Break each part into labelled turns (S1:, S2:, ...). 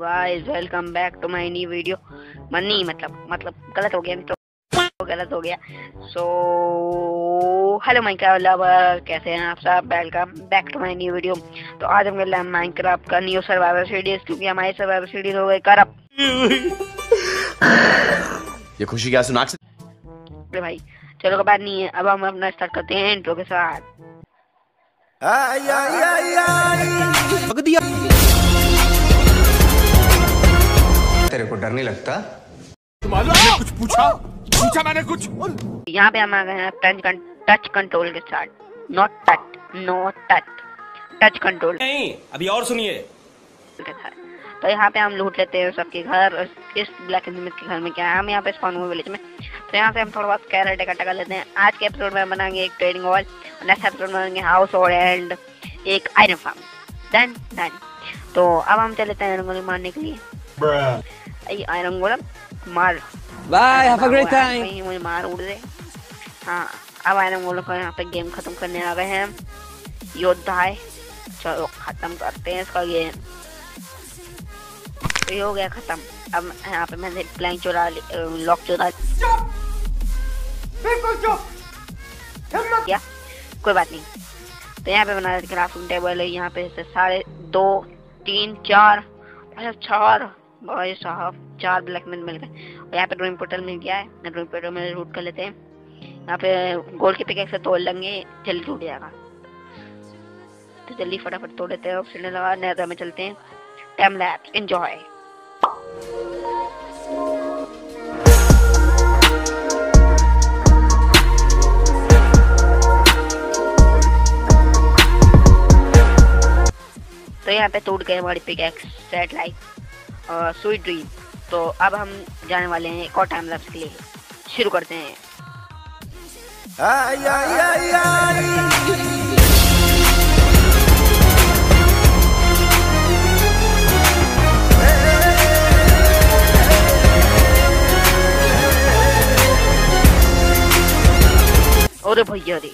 S1: Guys welcome back to my new video money मतलब मतलब गलत हो गया तो गलत हो गया। सो हेलो माइनक्राफ्ट लवर कैसे हैं आप सब? Welcome back to my new video तो आज हम कर रहे हैं माइनक्राफ्ट का न्यू सर्वाइवल सीरीज़ क्योंकि हमारी सर्वाइवल सीरीज़ हो गई करप।
S2: ये खुशी क्या सुनाक से?
S1: अरे भाई चलो का बात नहीं है। अब हम अपना स्टार्ट करते हैं इंट्रो के साथ।
S3: आई आई आई तेरे को डर नहीं लगता।
S4: कुछ पूछा? पूछा मैंने कुछ?
S1: यहाँ पे हम आ गए हैं टच टच कंट्रोल के साथ। Not touch not touch touch control
S4: नहीं अभी और सुनिए।
S1: तो यहाँ पे हम लूट लेते हैं सबके घर इस ब्लैक एंड के घर में क्या है? हम यहाँ पे स्पॉन हुए विलेज में। तो यहाँ से हम थोड़ा बहुत कैरेट इकट्ठा कर लेते हैं। आज के एपिसोड में बनाएँगे एक ट्रेडिंग वॉल नेक्स्ट एपिसोड में बनाएँगे हाउस होल्ड एंड एक आयरन फार्म डन डन तो अब हम चले हैं मारने के लिए। आयरन गोलम मार
S5: Bye, have a great time.
S1: कहीं मुझे मार उड़ दे हाँ अब आयरन गोलम का यहाँ पे गेम खत्म करने आ गए हैं योद्धा है चलो खत्म करते हैं इसका गेम तो ये हो गया खत्म अब यहाँ पे मैंने प्लैंक चुरा लॉक चुरा क्या कोई बात नहीं तो यहाँ पे बना क्राफ्टिंग टेबल है यहाँ पे से साढ़े दो तीन चार अच्छा भाई साहब चार ब्लैक मिल मिल गए। और यहाँ पे ड्राइंग पोर्टल मिल गया है। ड्राइंग पोर्टल में रूट कर लेते हैं। यहाँ पे गोल के पिक से तोड़ लेंगे, जल्दी टूट जाएगा। तो जल्दी फटाफट तोड़ लेते हैं ऑप्शन लगा, नया में चलते हैं। टाइम लैप्स एंजॉय तो यहाँ पे टूट गए हमारी पिकैक्स सेट और स्वीट ड्रीम तो अब हम जाने वाले हैं एक और टाइम लैप्स के लिए। शुरू करते हैं। आई आई आई आई। अरे भैया रे।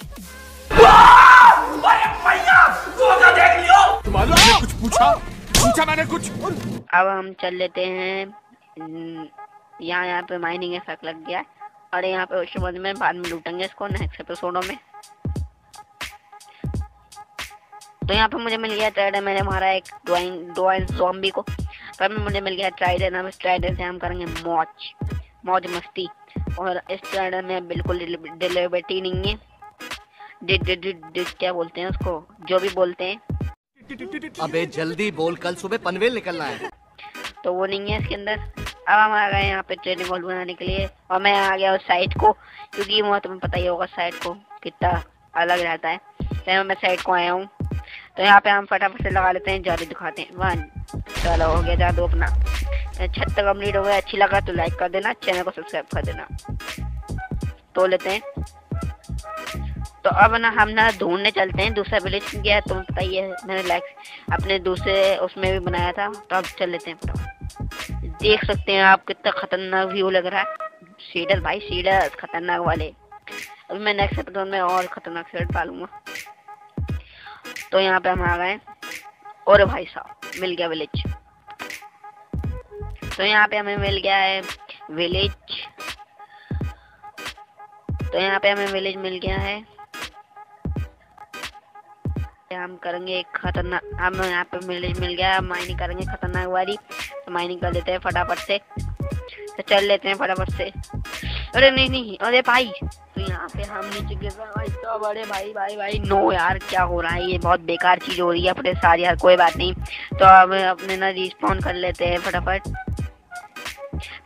S4: मैंने कुछ पूछा? पूछा मैंने कुछ।
S1: अब हम चल लेते हैं। हम्म, यहाँ यहाँ पे माइनिंग इफ़ेक्ट लग गया। और यहाँ पे उसके बाद में बाद में लूटेंगे इसको नेक्स्ट एपिसोडों में। तो यहाँ पे मुझे मिल गया ट्राइडर मैंने मारा एक ड्राइंग ड्राइंग जॉम्बी को। में मुझे मिल गया ट्राइडर अब इस ट्राइडर से हम करेंगे मौज। मौज मस्ती। और इस ट्राइडर में बिल्कुल डिलीवरिटी नहीं है। क्या बोलते हैं उसको? जो भी बोलते हैं।
S5: अबे जल्दी बोल, कल सुबह पनवेल निकलना है।
S1: तो वो नहीं है इसके अंदर। अब हम आ गए यहाँ पे ट्रेनिंग हॉल बनाने के लिए। और मैं आ गया उस साइड को, क्योंकि वो तुम्हें पता ही होगा साइड को कितना अलग रहता है। तो मैं साइड को आया हूँ। तो यहाँ पे हम फटाफट से लगा लेते हैं, जादू दिखाते हैं। वन चलो, हो गया जादू अपना। छत तक कंप्लीट हो गया। अच्छी लगा तो लाइक कर देना चैनल को सब्सक्राइब कर देना। तो लेते हैं। तो अब ना हम ना ढूँढने चलते हैं, दूसरा विलेज गया तुम्हें पता ही है मैंने लाइक अपने दूसरे उसमें भी बनाया था तो अब चल लेते हैं देख सकते हैं आप कितना खतरनाक व्यू लग रहा है। सीडर भाई सीडर खतरनाक वाले। अभी मैं नेक्स्ट एपिसोड में और खतरनाक सीडर डालूँगा। तो यहाँ पे हम आ गए और भाई साहब, मिल गया विलेज तो यहाँ पे हमें मिल गया है विलेज तो यहाँ पे हमें विलेज मिल गया है। हम करेंगे एक खतरनाक, हम यहाँ पे मिल मिल गया, माइनिंग करेंगे खतरनाक वाली तो माइनिंग कर लेते हैं फटाफट से। तो चल लेते हैं फटाफट से। अरे नहीं नहीं, अरे भाई तो यहाँ पे हम नीचे गिर रहे हैं। भाई तो बड़े भाई भाई भाई, नो यार, क्या हो रहा है? ये बहुत बेकार चीज़ हो रही है अपने साथ, यार, कोई बात नहीं। तो अब अपने ना रिस्पॉन्ड कर लेते हैं फटाफट।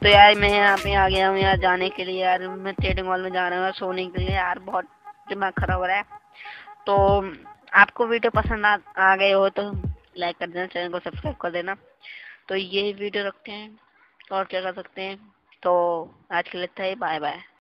S1: तो यार, मैं यहाँ पे आ गया हूँ यार जाने के लिए, यार, मैं ट्रेडिंग हॉल में जा रहा हूँ सोने के लिए। यार, बहुत दिमाग खराब हो रहा है। तो आपको वीडियो पसंद आ, आ गए हो तो लाइक कर देना चैनल को सब्सक्राइब कर देना। तो ये वीडियो रखते हैं और क्या कर सकते हैं। तो आज के लिए था बाय बाय